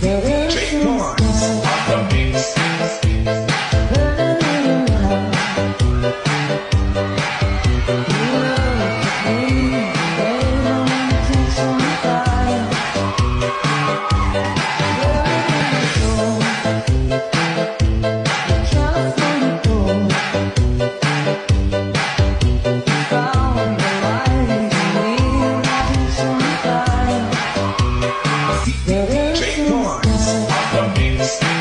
Jake Barnes Jake Barnes.